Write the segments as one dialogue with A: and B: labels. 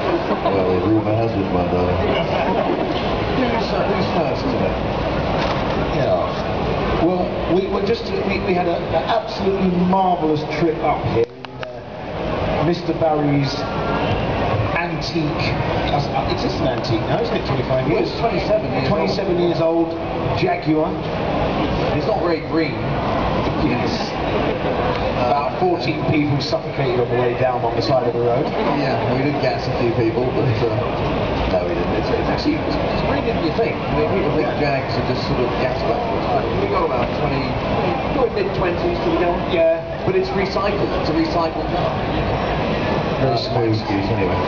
A: Well, the rumour has it, my darling. Who's, uh, who's first today?
B: Yeah. Well, we were just we, we had an absolutely marvellous trip up here in uh, Mr. Barrie's antique. uh, It's just an antique now, isn't it? 25 years.
A: it's 27 years
B: 27 years old Jaguar.
A: It's not very green.
B: Yes. About 14 people suffocated on the way down on the side of the road.
A: Yeah, we did gas a few people, but uh, no, we didn't. It's, it's actually it's, it's greener than you think. I mean, people think Jags are just sort of gas but we got about 20, mid 20s to the going.
B: Yeah.
A: But it's recycled. It's a recycled car.
B: Very
A: Uh,
B: smooth.
A: Excuse anyway.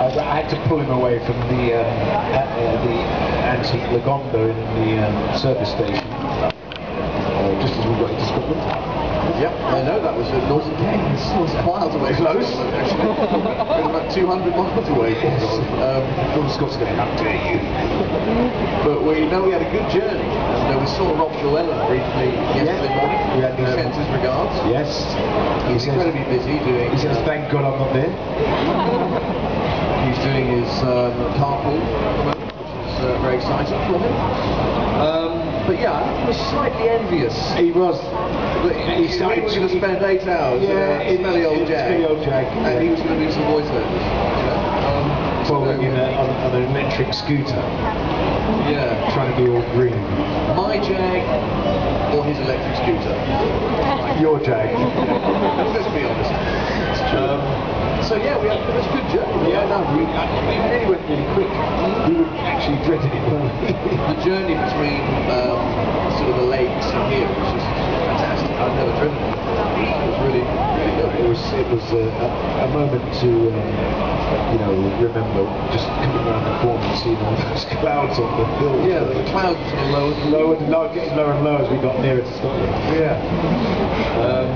B: I, I had to pull him away from the um, uh, uh, the antique Lagonda in the um, service station, uh, just as we got into Scotland.
A: Yep, I know that was at Norton Keynes. It was miles away.
B: Close.
A: actually. it about 200 miles away from Scotland. Um,
B: All the Scots going, how dare you?
A: But we know we had a good journey. And uh, we saw Rob Llewellyn briefly yesterday
B: Yeah.
A: morning.
B: We had,
A: he
B: um,
A: sends his regards.
B: Yes. He
A: He's
B: says,
A: incredibly busy doing.
B: he says,
A: uh,
B: thank God I'm not there.
A: he's doing his um, carpool at the moment, which is uh, very exciting for him. Um, but yeah, he was slightly envious.
B: He was.
A: He,
B: He
A: he we going to spend eight hours
B: Yeah,
A: in a smelly old
B: smelly old jag,
A: And
B: yeah.
A: he was going to do some voiceovers. You know? um,
B: Following in a, on, on an electric scooter,
A: Yeah.
B: trying to be all green.
A: My jag or his electric scooter.
B: Your Jag.
A: Let's be honest. Um, so yeah, we had it was a good journey.
B: Yeah, no, we, I, went really quick. We were actually dreading it.
A: The journey between um, sort of the lakes and here was just fantastic. I've never driven it. It was really, really good.
B: It was it was a, a, moment to um, you know remember just coming around the corner and seeing all those clouds on the hill.
A: Yeah, the clouds were lower.
B: lower and lower, getting lower and lower as we got nearer to Scotland.
A: Yeah. Um,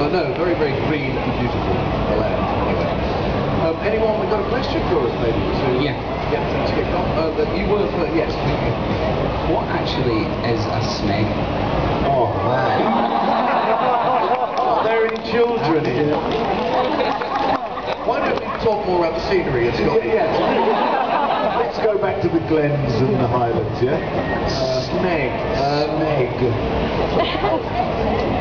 A: but no, very, very green and beautiful land. Anyone we've got a question for us maybe to
C: Yeah.
A: get things kicked off? Uh, that you were for, yes.
C: What actually is a smeg?
B: Oh man! Are there any children here?
A: Why don't we talk more about the scenery in Scotland?
B: Yeah. Let's go back to the glens and the highlands. Yeah. Uh,
A: Sneg.
B: Um, Meg.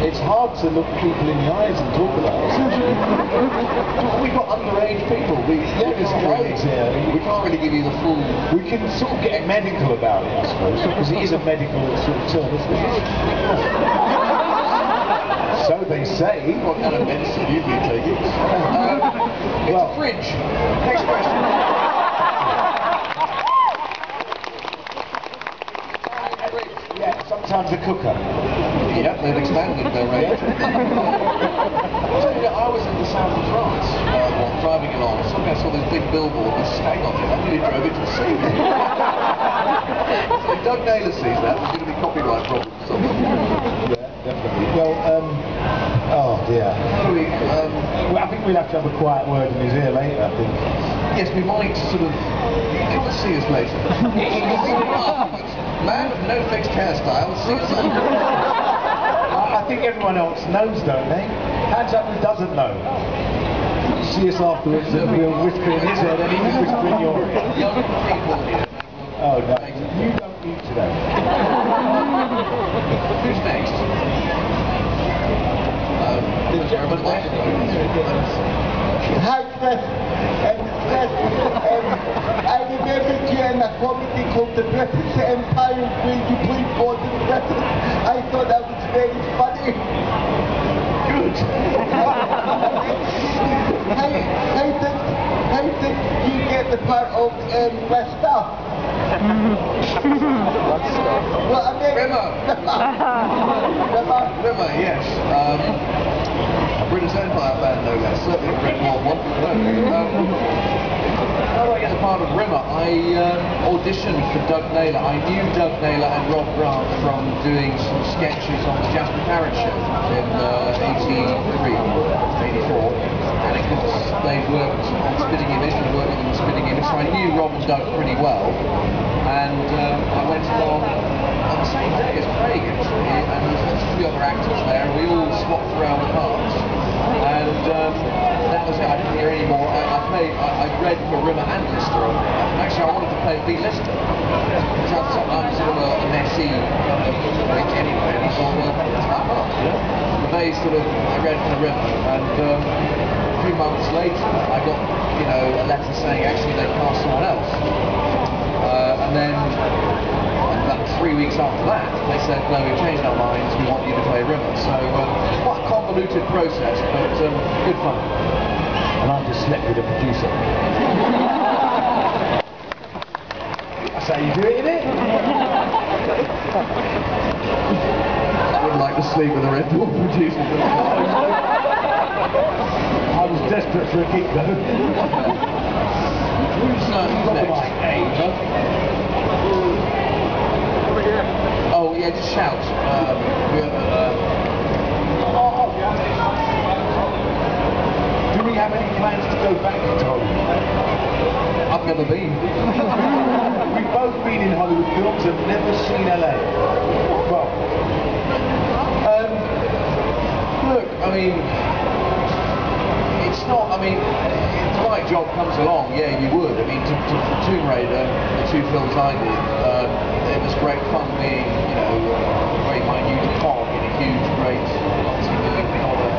B: It's hard to look people in the eyes and talk about it.
A: We've got underage people. We,
B: Yeah, there's here.
A: We can't really give you the full.
B: We can sort of get medical about it, I suppose, because it is a medical sort of term, isn't it? so they say.
A: What kind of medicine you've been taking? Um, it's
B: Well-
A: a fridge. Next question.
B: Sometimes a cooker.
A: Yep, they've expanded their range. I'll you, that I was in the south of France uh, while driving along. Suddenly I saw this big billboard with stag on it. I nearly drove into the sea. so if Doug Naylor sees that, there's going to be copyright problems somewhere.
B: Yeah, definitely. Well, um, oh dear.
A: So we, um,
B: Well, I think we'll have to have a quiet word in his ear later, I think.
A: yes, we might sort of come and see us later. Man with no fixed hairstyle, see.
B: I, I think everyone else knows, don't they? Hands up who doesn't know. See us afterwards and we'll whisper in his ear, then he can whisper in your ear.
A: Young people here.
B: Oh no, you don't need to know.
A: Who's next? Um,
B: The gentleman
D: Hi, Fred. Fred, um, I remember you in a The Brittas Empire where you played Gordon Brittas. I thought that was very funny.
A: Good.
D: How, how, did, how did you get the part of um, Lister? well, I mean,
A: Rimmer.
D: Rimmer.
A: Rimmer, yes. Um, a Brittas Empire fan, no less. Certainly a British World War. How did I get the part of Rimmer? I uh, auditioned for Doug Naylor. I knew Doug Naylor and Rob Grant from doing some sketches on the Jasper Carrott show in uh, 83, 84. And of course, they worked on Spitting Image, they worked on Spitting Image, so I knew Rob and Doug pretty well. And uh, I went along on the same day as Craig, actually, and there was a few other actors there, and we all swapped around the park. read Marilla and Lister on there. And actually, I wanted to play B. Lister. Because I sort of a messy kind anyway. And I thought, well, why not? You they sort of, I read the Rimmer. And um, a few months later, I got, you know, a letter saying actually they cast someone else. Uh, and then three weeks after that, they said, no, we've changed our minds, we want you to play Rimmer. So um, quite a convoluted process, but um, good fun.
B: And I just slept with a producer. That's how you do it, innit?
A: I would like to sleep with a Red Bull producer.
B: I was desperate for a gig though.
A: Who's, uh, next?
B: huh?
A: Oh, yeah, just shout. Um, we have, uh,
B: Do we have any plans to go back to Hollywood?
A: I've never been.
B: We've both been in Hollywood films and never seen LA. Well,
A: Um, look, I mean, it's not, I mean, if the right job comes along, yeah, you would. I mean, to, to, for Tomb Raider, the two films I did, um, it was great fun being, you know, very minute cog in a huge, great, multi-million dollar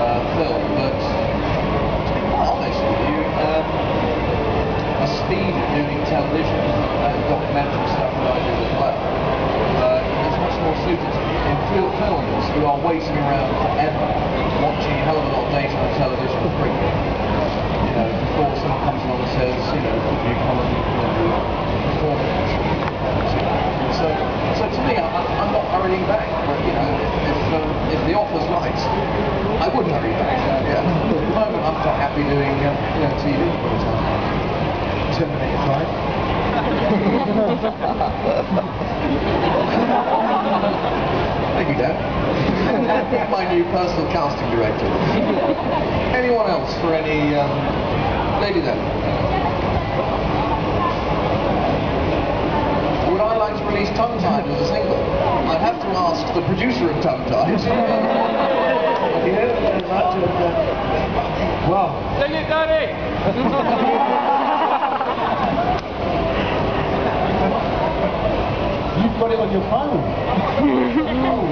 A: uh, film. But to be quite honest with you, um, the speed of doing television and documentary stuff that I do as well uh, is much more suited to me. In fil- films, you are waiting around forever, watching a hell of a lot of data on television for free. You know, before someone comes along and says, you know, could you come and you know, perform it? So, so to me, I, I- I'm not hurrying back, but you know, if, um, if the offer's right, I would hurry back. Yeah. But at the moment, I'm quite happy doing, uh, you know, TV all the time.
B: Terminator 5.
A: Thank you, Dan. My new personal casting director. Anyone else for any um, lady there? Would I like to release Tongue Tied as a single? I'd have to ask the producer of Tongue Tied.
B: Yeah, very much. And, well,
E: Sing it, Daddy!
B: you've got it on your phone. You know?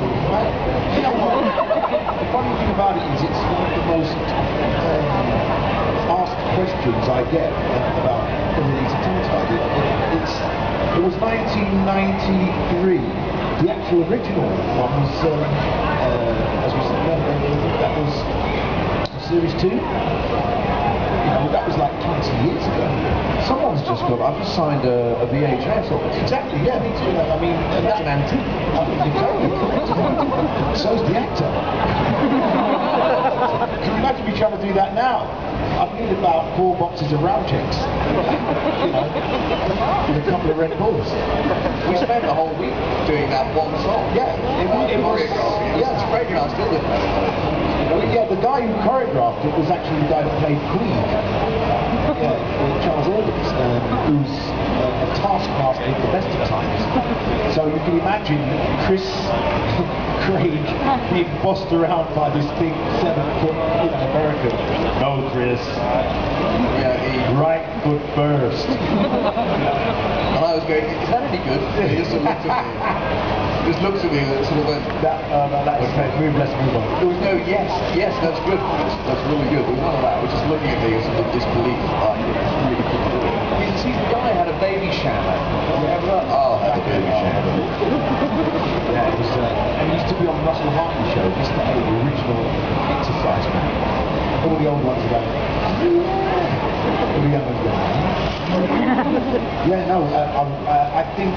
B: The funny thing about it is it's one of the most um, asked questions I get about Tongue Tied. It, it, it was 1993. The actual original one was, um, uh, as we said, that was Series 2. You know, that was like 20 years ago.
A: Someone's just got, I've just signed a, a VHS of it.
B: Exactly, yeah, me too. I mean, and
A: That's an antique.
B: I mean, exactly. So's the actor. Can you imagine me trying to do that now? I'd need about four boxes of round checks. you know, with a couple of Red Bulls.
A: We spent the whole week doing that one song.
B: Yeah, it, wa- it was.
A: choreography. It was
B: Yeah.
A: great. I still didn't know.
B: Well, yeah, the guy who choreographed it was actually the guy that played Queeg. Yeah, uh, Charles Augins, um, who's uh, a taskmaster at the best of times. So you can imagine Chris Craig being bossed around by this big seven foot you know, American. No, Chris,
A: Yeah, he,
B: right foot first.
A: and I was going, is that any good? And he just sort of looked at me. He just looked at me and sort of went,
B: That, uh, no, that's okay. Move, let's move on.
A: there was no yes, yes, that's good. That's, that's really good. There was none of that. It was just looking at me with sort of disbelief. Like, it's really good. You can see the guy had a baby shower. Remember that? Oh, had a baby shower.
B: Yeah, it was, uh, and he used to be on the Russell Harty show, Mr. A, the original exercise man. All the old ones are going, all the young ones going, yeah, no, uh, um, uh, I think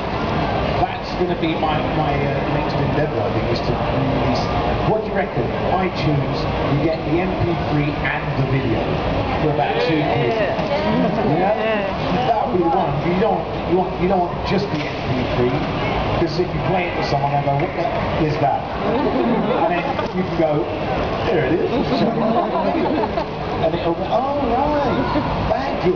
B: that's going to be my, my uh, next endeavour, I think, is to release, what do you reckon, iTunes, you get the MP3 and the video for about two quid. Yeah? That would be the one. You don't, you want, you don't want just the MP3, because if you play it to someone, they'll go, what the f- is that? And then you can go, there it is. Show them the video. And it'll go, oh right, thank you.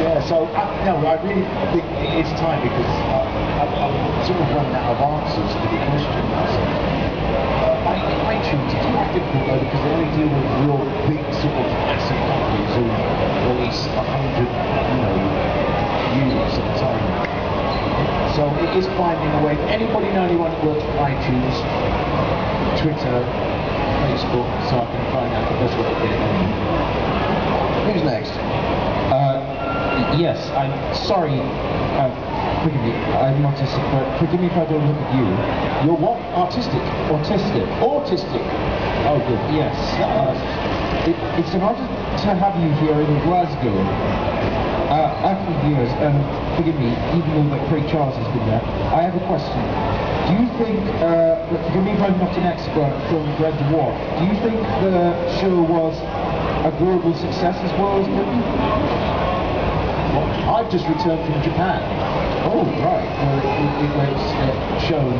B: Yeah, so I, no, I really think it's time because uh, I've, I've sort of run out of answers to the questions. Uh, I, iTunes, it's quite difficult though because they only deal with real big sort of massive companies who release a hundred, you know, units at a time. is finding a way. Anybody know anyone that works for iTunes, Twitter, Facebook, so I can find out the best way to get it.
A: Who's next?
F: Uh, yes, I'm sorry. Uh, forgive me, I'm autistic, but forgive me if I don't look at you.
B: You're what? Artistic?
F: Autistic.
B: Autistic.
F: Oh, good. Yes. Uh, it, it's an honor to have you here in Glasgow. Uh, after years, and forgive me, even though that Craig Charles has been there, I have a question. Do you think, uh, forgive me if I'm not an expert from Red Dwarf, do you think the show was a global success as well as Britain?
B: Well, I've just returned from Japan.
F: Oh, right. Well, it, it, it was uh, shown,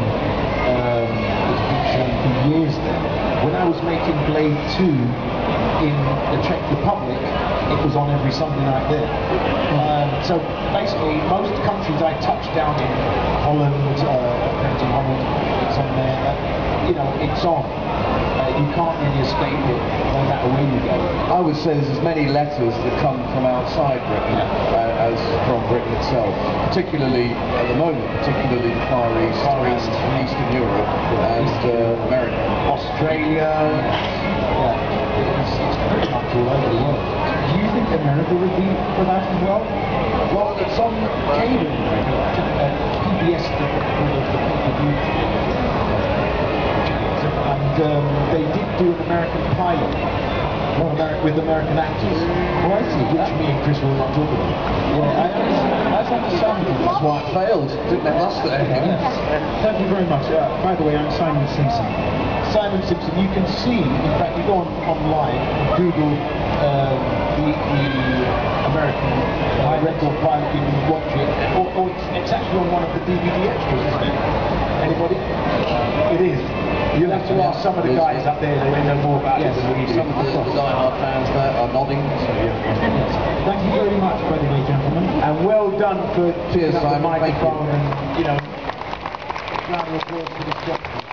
F: um, it's for years then.
B: When I was making Blade 2 in the Czech Republic, it was on every Sunday night there. Um, so basically, most countries I touched down in Holland, uh, in Holland, there. Uh, you know, it's on. Uh, you can't really escape it no matter where you go.
A: I would say there's as many letters that come from outside Britain uh, as from Britain itself, particularly at the moment, particularly the Far East, Far East Eastern Europe and uh, America.
B: Australia,
F: Yeah, it's, it's pretty much all over the world. Do you think America would be for that as well?
B: well, it's on cable. PBS, the, the. And um, they did do an American pilot one Ameri- with American actors.
F: Oh, I see.
B: Which me and Chris will not talk about.
F: Yeah, I understand. That's understandable.
A: That's why it failed. Didn't it last there?
B: Thank you very much. Uh, by the way, I'm Simon Simpson. Simon Simpson, you can see, in fact, you go on online, Google um, the, the American record pilot, you can watch it, or, or it's, it's actually on one of the DVD extras, isn't it? Anybody? It is. You'll have to ask some of the guys up there, they know more about
F: Yes,
B: it than we do.
A: Some of the, the die-hard fans there are nodding. So, yeah.
F: Thank you very much, by the way, gentlemen.
B: And well done for
A: Cheers,
B: the
A: Simon. You.
B: microphone and, you know, round of applause for this doctor.